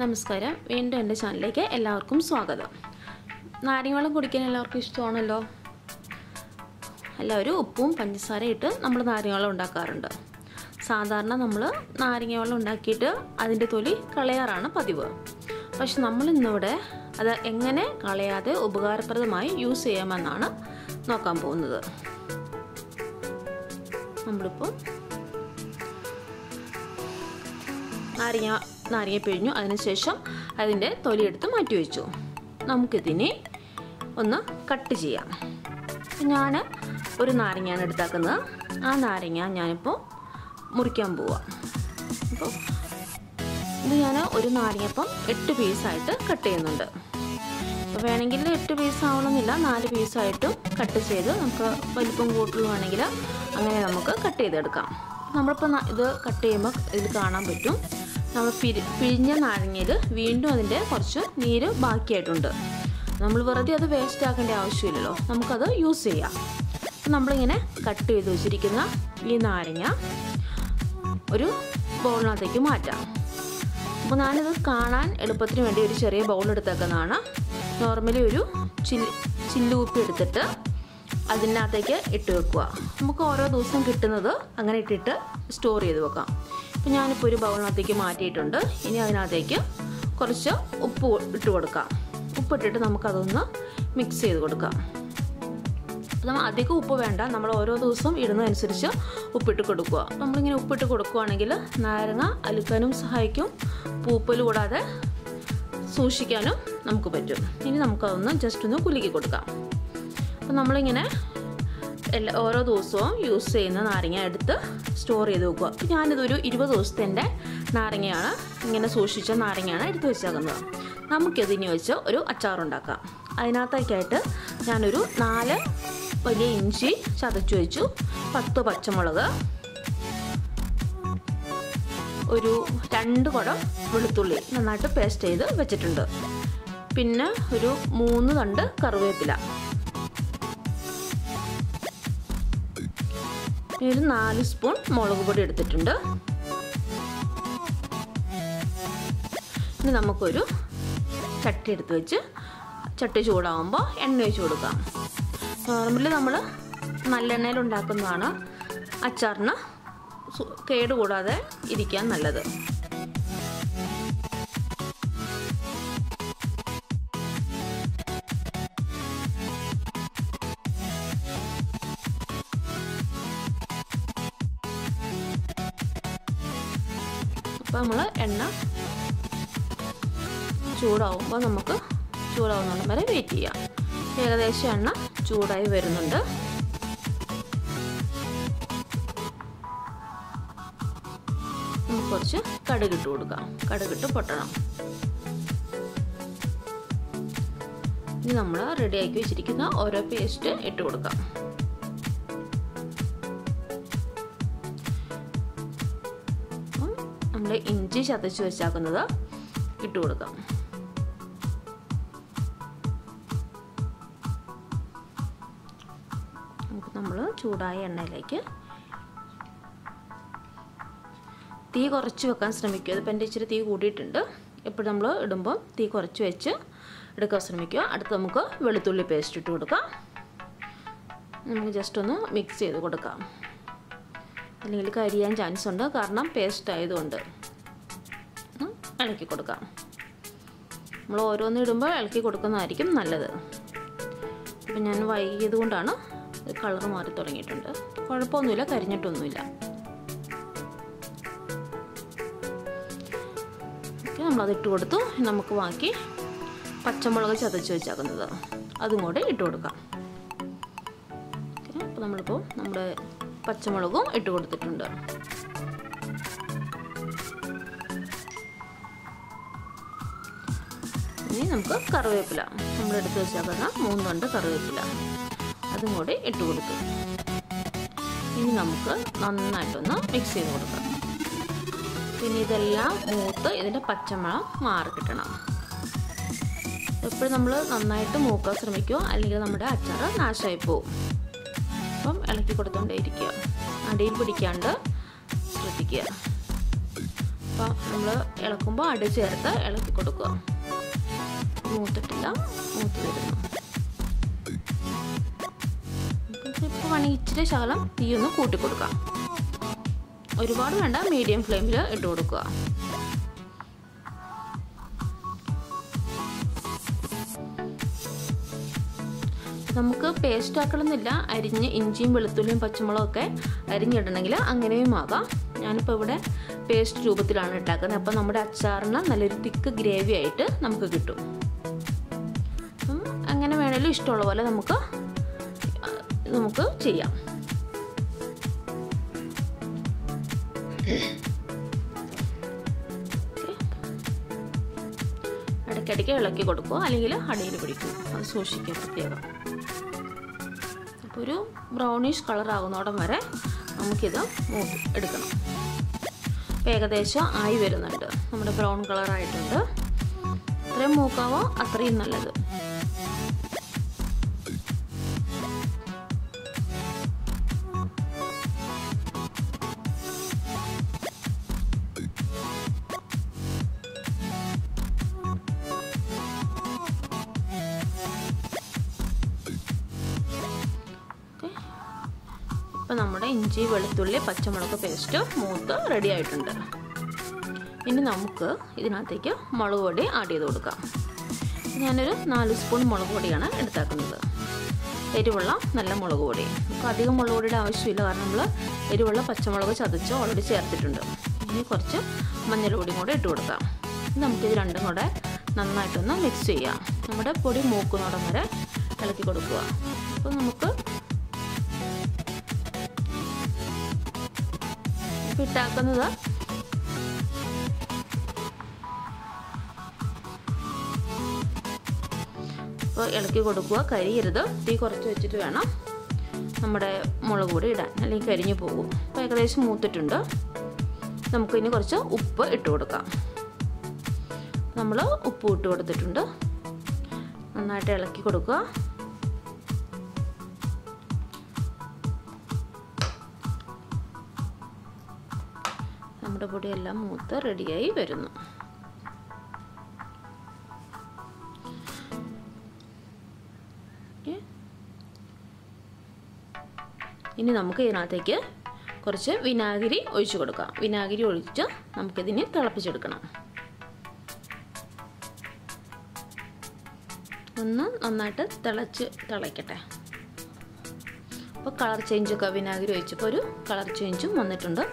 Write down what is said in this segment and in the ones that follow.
നമസ്കാരം. വീണ്ടും എന്റെ ചാനലിലേക്ക് എല്ലാവർക്കും സ്വാഗതം. നാരങ്ങവെള്ളം കുടിക്കാൻ എല്ലാവർക്കും ഇഷ്ടമാണല്ലോ? എല്ലാവരും ഉപ്പും പഞ്ചസാരയും ഇട്ട് നമ്മൾ നാരങ്ങവെള്ളം ഉണ്ടാക്കാറുണ്ട്. സാധാരണ നമ്മൾ നാരങ്ങവെള്ളം ഉണ്ടാക്കിയിട്ട് അതിന്റെ തൊലി കളയാറാണ് പതിവ്. പക്ഷെ നമ്മൾ ഇന്നിവിടെ അത് എങ്ങനെ കളയാതെ ഉപകാരപ്രദമായി യൂസ് ചെയ്യാമെന്നാണ് നോക്കാൻ പോകുന്നത്. നമ്മളിപ്പോൾ നാരങ്ങ നാരങ്ങ പിഴിഞ്ഞു അതിനുശേഷം അതിന്റെ തൊലിയെടുത്ത് മാറ്റി വെച്ചു നമുക്കിതിനെ ഒന്ന് കട്ട് ചെയ്യാം. ഞാൻ ഒരു നാരങ്ങയാണ് എടുത്താക്കുന്നത്. ആ നാരങ്ങ ഞാനിപ്പോൾ മുറിക്കാൻ പോവാം. അപ്പോൾ ഇത് ഞാൻ ഒരു നാരങ്ങപ്പം എട്ട് പീസായിട്ട് കട്ട് ചെയ്യുന്നുണ്ട്. വേണമെങ്കിൽ എട്ട് പീസ് ആവണമെന്നില്ല നാല് പീസായിട്ടും കട്ട് ചെയ്ത് നമുക്ക് വലിപ്പം കൂട്ടുകയാണെങ്കിൽ അങ്ങനെ നമുക്ക് കട്ട് ചെയ്തെടുക്കാം. നമ്മളിപ്പോൾ ഇത് കട്ട് ചെയ്യുമ്പോൾ ഇതിൽ കാണാൻ പറ്റും. നമ്മൾ പിരി പിഴിഞ്ഞ നാരങ്ങയിൽ വീണ്ടും അതിന്റെ കുറച്ച് നീര് ബാക്കിയായിട്ടുണ്ട്. നമ്മൾ വെറുതെ അത് വേസ്റ്റ് ആക്കേണ്ട ആവശ്യമില്ലല്ലോ. നമുക്കത് യൂസ് ചെയ്യാം. നമ്മളിങ്ങനെ കട്ട് ചെയ്ത് വെച്ചിരിക്കുന്ന ഈ നാരങ്ങ ഒരു ബൗളിനകത്തേക്ക് മാറ്റാം. അപ്പോൾ ഞാനിത് കാണാൻ എളുപ്പത്തിന് വേണ്ടി ഒരു ചെറിയ ബൗൾ എടുത്തേക്കുന്നതാണ്. നോർമലി ഒരു ചില്ല് ചില്ലുപ്പി എടുത്തിട്ട് അതിനകത്തേക്ക് ഇട്ട് വെക്കുക. നമുക്ക് ഓരോ ദിവസം കിട്ടുന്നത് അങ്ങനെ ഇട്ടിട്ട് സ്റ്റോർ ചെയ്ത് വെക്കാം. അപ്പോൾ ഞാനിപ്പോൾ ഒരു ബൗളിനകത്തേക്ക് മാറ്റിയിട്ടുണ്ട്. ഇനി അതിനകത്തേക്ക് കുറച്ച് ഉപ്പ് ഇട്ട് കൊടുക്കാം. ഉപ്പിട്ടിട്ട് നമുക്കതൊന്ന് മിക്സ് ചെയ്ത് കൊടുക്കാം. നമ്മൾ അധികം ഉപ്പ് വേണ്ട. നമ്മൾ ഓരോ ദിവസവും ഇടുന്നതനുസരിച്ച് ഉപ്പിട്ട് കൊടുക്കുക. നമ്മളിങ്ങനെ ഉപ്പിട്ട് കൊടുക്കുകയാണെങ്കിൽ നാരങ്ങ അലുക്കാനും സഹായിക്കും. പൂപ്പൽ കൂടാതെ സൂക്ഷിക്കാനും നമുക്ക് പറ്റും. ഇനി നമുക്കതൊന്ന് ജസ്റ്റ് ഒന്ന് കുലുക്കി കൊടുക്കാം. അപ്പം നമ്മളിങ്ങനെ എല്ലാ ഓരോ ദിവസവും യൂസ് ചെയ്യുന്ന നാരങ്ങ എടുത്ത് സ്റ്റോർ ചെയ്ത് വെക്കുക. അപ്പം ഞാനിതൊരു ഇരുപത് ദിവസത്തിന്റെ നാരങ്ങയാണ് ഇങ്ങനെ സൂക്ഷിച്ച നാരങ്ങയാണ് എടുത്ത് വെച്ചേക്കുന്നത്. നമുക്കിതിന് വെച്ച് ഒരു അച്ചാറുണ്ടാക്കാം. അതിനകത്തേക്കായിട്ട് ഞാനൊരു നാല് വലിയ ഇഞ്ചി ചതച്ചു വെച്ചു. പത്ത് പച്ചമുളക്. ഒരു രണ്ട് കുടം വെളുത്തുള്ളി നന്നായിട്ട് പേസ്റ്റ് ചെയ്ത് വെച്ചിട്ടുണ്ട്. പിന്നെ ഒരു മൂന്ന് തണ്ട് കറിവേപ്പില. ഒരു നാല് സ്പൂൺ മുളക് പൊടി എടുത്തിട്ടുണ്ട്. ഇനി നമുക്കൊരു ചട്ടി എടുത്ത് വെച്ച് ചട്ടി ചൂടാകുമ്പോൾ എണ്ണ ഒഴിച്ച് കൊടുക്കാം. നോർമലി നമ്മൾ നല്ലെണ്ണയിൽ ഉണ്ടാക്കുന്നതാണ് അച്ചാറിന് കേടുകൂടാതെ ഇരിക്കാൻ നല്ലത്. അപ്പോൾ നമ്മൾ എണ്ണ ചൂടാവുമ്പോൾ നമുക്ക് ചൂടാവുന്നുണ്ട് വരെ വെയിറ്റ് ചെയ്യാം. ഏകദേശം എണ്ണ ചൂടായി വരുന്നുണ്ട്. നമുക്ക് കുറച്ച് കടുകിട്ട് കൊടുക്കാം. കടുകിട്ട് പൊട്ടണം. ഇനി നമ്മൾ റെഡിയാക്കി വെച്ചിരിക്കുന്ന ഓരോ പേസ്റ്റ് ഇട്ട് കൊടുക്കാം. ഇഞ്ചി ചതച്ച് വെച്ചാക്കുന്നത് ഇട്ട് കൊടുക്കാം. നമുക്ക് നമ്മൾ ചൂടായ എണ്ണയിലേക്ക് തീ കുറച്ച് വെക്കാൻ ശ്രമിക്കുക. ഇതിപ്പോൾ എന്റെ ഇച്ചിരി തീ കൂട്ടിയിട്ടുണ്ട് ഇപ്പോൾ നമ്മൾ ഇടുമ്പോൾ തീ കുറച്ച് വെച്ച് എടുക്കാൻ ശ്രമിക്കുക. അടുത്ത് നമുക്ക് വെളുത്തുള്ളി പേസ്റ്റ് ഇട്ട് കൊടുക്കാം. നമുക്ക് ജസ്റ്റ് ഒന്ന് മിക്സ് ചെയ്ത് കൊടുക്കാം. അല്ലെങ്കിൽ കരിയാൻ ചാൻസ് ഉണ്ട്. കാരണം പേസ്റ്റ് ആയതുകൊണ്ട്. ഇളക്കി കൊടുക്കാം. നമ്മൾ ഓരോന്ന് ഇടുമ്പോൾ ഇളക്കി കൊടുക്കുന്നതായിരിക്കും നല്ലത്. അപ്പം ഞാൻ വൈകിയത് കൊണ്ടാണ് കളർ മാറി തുടങ്ങിയിട്ടുണ്ട്. കുഴപ്പമൊന്നുമില്ല കരിഞ്ഞിട്ടൊന്നുമില്ല. ഓക്കെ നമ്മളത് ഇട്ട് കൊടുത്തു. നമുക്ക് ബാക്കി പച്ചമുളക് ചതച്ച് വെച്ചാക്കുന്നത്. അതും കൂടെ ഇട്ട് കൊടുക്കാം. അപ്പോൾ നമ്മളിപ്പോൾ നമ്മുടെ പച്ചമുളകും ഇട്ട് കൊടുത്തിട്ടുണ്ട്. നമുക്ക് കറിവേപ്പില നമ്മൾ എടുത്ത് വെച്ചേക്കുന്ന മൂന്ന് തണ്ട് കറിവേപ്പില. അതും കൂടി ഇട്ട് കൊടുത്തു. ഇനി നമുക്ക് നന്നായിട്ടൊന്ന് മിക്സ് ചെയ്ത് കൊടുക്കാം. പിന്നെ ഇതെല്ലാം മൂത്ത് ഇതിന്റെ പച്ചമണം മാറി കിട്ടണം. എപ്പോഴും നമ്മൾ നന്നായിട്ട് മൂക്കാൻ ശ്രമിക്കുക അല്ലെങ്കിൽ നമ്മുടെ അച്ചാർ നാശമായി പോവും. അപ്പം ഇളക്കി കൊടുത്തോണ്ടേ ഇരിക്കുക അടിയിൽ പിടിക്കാണ്ട് ശ്രദ്ധിക്കുക. അപ്പം നമ്മൾ ഇളക്കുമ്പോൾ അടി ചേർത്ത് ഇളക്കി കൊടുക്കുക. മൂത്തിട്ടില്ല മൂത്ത് വരുന്നു ഇപ്പോൾ വേണമെങ്കിൽ ഇച്ചിരി ശകലം തീ ഒന്ന് കൂട്ടി കൊടുക്കുക ഒരുപാട് വേണ്ട മീഡിയം ഫ്ലെയിമിൽ ഇട്ട് കൊടുക്കുക. നമുക്ക് പേസ്റ്റ് ആക്കണമെന്നില്ല അരിഞ്ഞ് ഇഞ്ചിയും വെളുത്തുള്ളിയും പച്ചമുളകും ഒക്കെ അരിഞ്ഞിടണമെങ്കിൽ അങ്ങനെയും ആകാം. ഞാനിപ്പോൾ ഇവിടെ പേസ്റ്റ് രൂപത്തിലാണ് ഇട്ടാക്കുന്നത്. അപ്പം നമ്മുടെ അച്ചാറിന് നല്ലൊരു തിക്ക് ഗ്രേവി ആയിട്ട് നമുക്ക് കിട്ടും. ഇഷ്ടമുള്ള പോലെ നമുക്ക് നമുക്ക് ചെയ്യാം. ഇടയ്ക്കിടയ്ക്ക് ഇളക്കി കൊടുക്കുക അല്ലെങ്കിൽ അടിയിൽ പിടിക്കുക. അത് സൂക്ഷിക്കുക പ്രത്യേകം. അപ്പോൾ ഒരു ബ്രൗണിഷ് കളർ ആകുന്നോടം വരെ നമുക്കിത് എടുക്കണം. അപ്പോൾ ഏകദേശം ആയി വരുന്നുണ്ട്. നമ്മുടെ ബ്രൗൺ കളറായിട്ടുണ്ട് അത്രയും മൂക്കാവോ അത്രയും നല്ലത്. ഇപ്പം നമ്മുടെ ഇഞ്ചി വെളുത്തുള്ളി പച്ചമുളക് പേസ്റ്റ് മൂത്ത് റെഡി ആയിട്ടുണ്ട്. ഇനി നമുക്ക് ഇതിനകത്തേക്ക് മുളക് പൊടി ആഡ് ചെയ്ത് കൊടുക്കാം. ഞാനൊരു നാല് സ്പൂൺ മുളക് പൊടിയാണ് എടുത്താക്കുന്നത്. എരിവുള്ള നല്ല മുളക് പൊടി. അപ്പോൾ അധികം മുളക് പൊടിയുടെ ആവശ്യമില്ല കാരണം നമ്മൾ എരിവുള്ള പച്ചമുളക് ചതച്ച് ഓൾറെഡി ചേർത്തിട്ടുണ്ട്. ഇനി കുറച്ച് മഞ്ഞൾപ്പൊടിയും കൂടെ ഇട്ട് കൊടുക്കാം. നമുക്കിത് രണ്ടും കൂടെ നന്നായിട്ടൊന്ന് മിക്സ് ചെയ്യാം. നമ്മുടെ പൊടി മൂക്കുന്നോടം വരെ ഇളക്കി കൊടുക്കുക. അപ്പോൾ നമുക്ക് ഇട്ടാക്കുന്നത് അപ്പോൾ ഇളക്കി കൊടുക്കുക കരിയരുത്. തീ കുറച്ച് വെച്ചിട്ട് വേണം നമ്മുടെ മുളക് പൊടി ഇടാൻ. അല്ലെങ്കിൽ കരിഞ്ഞു പോകും. അപ്പോൾ ഏകദേശം മൂത്തിട്ടുണ്ട്. നമുക്കിനി കുറച്ച് ഉപ്പ് ഇട്ട് കൊടുക്കാം. നമ്മൾ ഉപ്പ് ഇട്ട് കൊടുത്തിട്ടുണ്ട്. നന്നായിട്ട് ഇളക്കി കൊടുക്കുക. നമ്മുടെ പൊടിയെല്ലാം മൂത്ത് റെഡിയായി വരുന്നു. ഇനി നമുക്ക് ഇതിനകത്തേക്ക് കുറച്ച് വിനാഗിരി ഒഴിച്ചു കൊടുക്കാം. വിനാഗിരി ഒഴിച്ച് നമുക്കിതിനെ തിളപ്പിച്ചെടുക്കണം. ഒന്ന് നന്നായിട്ട് തിളച്ച് തിളയ്ക്കട്ടെ. അപ്പോൾ കളർ ചേഞ്ചൊക്കെ വിനാഗിരി ഒഴിച്ചപ്പോൾ ഒരു കളർ ചേഞ്ചും വന്നിട്ടുണ്ട്.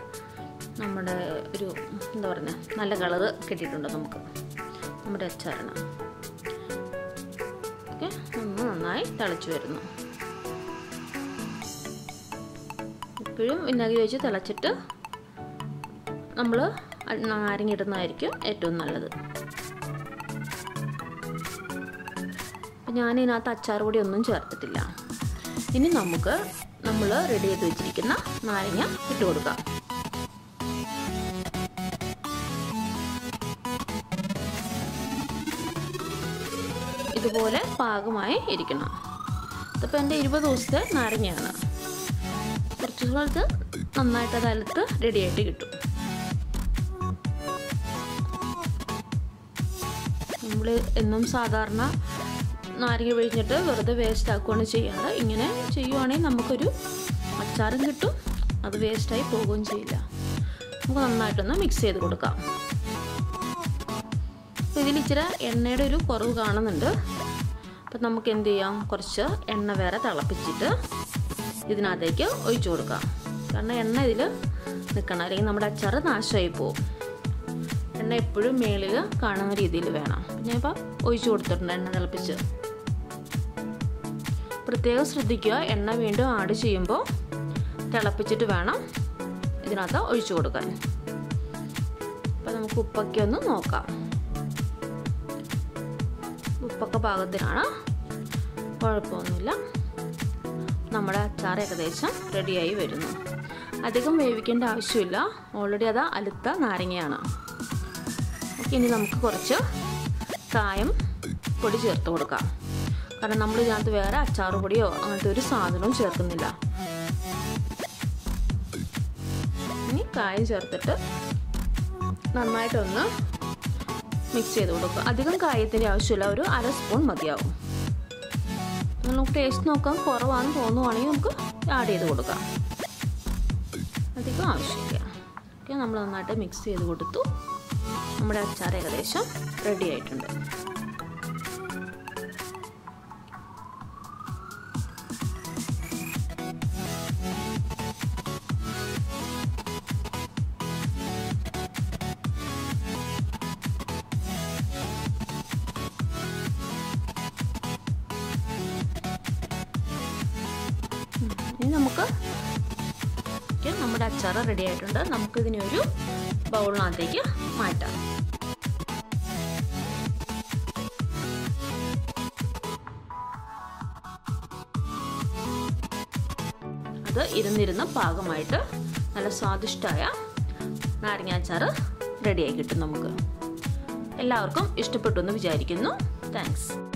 നമ്മുടെ ഒരു എന്താ പറയുക നല്ല കളർ കിട്ടിയിട്ടുണ്ട് നമുക്ക്. നമ്മുടെ അച്ചാറിന്. ഓക്കെ ഒന്ന് നന്നായി തിളച്ച് വരുന്നു. ഇപ്പോഴും വിനാഗിരി വെച്ച് തിളച്ചിട്ട് നമ്മൾ നാരങ്ങിടുന്നതായിരിക്കും ഏറ്റവും നല്ലത്. ഞാൻ ഇതിനകത്ത് അച്ചാർ കൂടി ഒന്നും ചേർത്തിട്ടില്ല. ഇനി നമുക്ക് നമ്മൾ റെഡി ചെയ്ത് വെച്ചിരിക്കുന്ന നാരങ്ങ ഇട്ട് കൊടുക്കാം. ഇതുപോലെ പാകമായി ഇരിക്കണം. ഇതിപ്പോൾ എന്റെ ഇരുപത് ദിവസത്തെ നാരങ്ങയാണ്. കുറച്ച് സ്ഥലത്ത് നന്നായിട്ട് അത് റെഡിയായിട്ട് കിട്ടും. നമ്മൾ എന്നും സാധാരണ നാരങ്ങ പിഴിഞ്ഞിട്ട് വെറുതെ വേസ്റ്റ് ആക്കുകയാണ് ചെയ്യാറ്. ഇങ്ങനെ ചെയ്യുവാണെങ്കിൽ നമുക്കൊരു അച്ചാറും കിട്ടും. അത് വേസ്റ്റായി പോവുകയും ചെയ്യില്ല. നമുക്ക് നന്നായിട്ടൊന്ന് മിക്സ് ചെയ്ത് കൊടുക്കാം. അപ്പോൾ ഇതിൽ ഇച്ചിരി എണ്ണയുടെ ഒരു കുറവ് കാണുന്നുണ്ട്. അപ്പം നമുക്ക് എന്ത് ചെയ്യാം? കുറച്ച് എണ്ണ വേറെ തിളപ്പിച്ചിട്ട് ഇതിനകത്തേക്ക് ഒഴിച്ചു കൊടുക്കാം. കാരണം എണ്ണ ഇതിൽ നിൽക്കണം അല്ലെങ്കിൽ നമ്മുടെ അച്ചാർ നാശമായി പോവും എണ്ണ എപ്പോഴും മേളിൽ കാണുന്ന രീതിയിൽ വേണം. ഞാനിപ്പോൾ ഒഴിച്ചു കൊടുത്തിട്ടുണ്ട് എണ്ണ തിളപ്പിച്ച്. പ്രത്യേകം ശ്രദ്ധിക്കുക. എണ്ണ വീണ്ടും ആഡ് ചെയ്യുമ്പോൾ തിളപ്പിച്ചിട്ട് വേണം ഇതിനകത്ത് ഒഴിച്ചു കൊടുക്കാൻ. അപ്പോൾ നമുക്ക് ഉപ്പൊക്കെ ഒന്ന് നോക്കാം. ഉപ്പൊക്കെ പാകത്തിനാണ് കുഴപ്പമൊന്നുമില്ല. നമ്മുടെ അച്ചാർ ഏകദേശം റെഡിയായി വരുന്നു. അധികം വേവിക്കേണ്ട ആവശ്യമില്ല. ഓൾറെഡി അത് അലുത്ത നാരങ്ങയാണ്. ഓക്കെ ഇനി നമുക്ക് കുറച്ച് കായം പൊടി ചേർത്ത് കൊടുക്കാം. കാരണം നമ്മൾ ഇതിനകത്ത് വേറെ അച്ചാർ പൊടിയോ അങ്ങനത്തെ ഒരു സാധനവും ചേർക്കുന്നില്ല. ഇനി കായം ചേർത്തിട്ട് നന്നായിട്ടൊന്ന് മിക്സ് ചെയ്ത് കൊടുക്കുക. അധികം കായത്തിന്റെ ആവശ്യമില്ല. ഒരു അര സ്പൂൺ മതിയാവും. നമുക്ക് ടേസ്റ്റ് നോക്കാം. കുറവാണെന്ന് തോന്നുവാണെങ്കിൽ നമുക്ക് ആഡ് ചെയ്ത് കൊടുക്കാം. അധികം ആവശ്യമില്ല. ഓക്കെ നമ്മൾ നന്നായിട്ട് മിക്സ് ചെയ്ത് കൊടുത്തു. നമ്മുടെ അച്ചാർ ഏകദേശം റെഡി ആയിട്ടുണ്ട്. നമുക്ക് നമ്മുടെ അച്ചാർ റെഡി ആയിട്ടുണ്ട്. നമുക്കിതിനെ ഒരു ബൗളിനകത്തേക്ക് മാറ്റാം. അത് ഇരുന്നിരുന്ന പാകമായിട്ട് നല്ല സ്വാദിഷ്ടമായ നാരങ്ങ അച്ചാറ് റെഡിയായി കിട്ടും നമുക്ക്. എല്ലാവർക്കും ഇഷ്ടപ്പെട്ടു എന്ന് വിചാരിക്കുന്നു. താങ്ക്സ്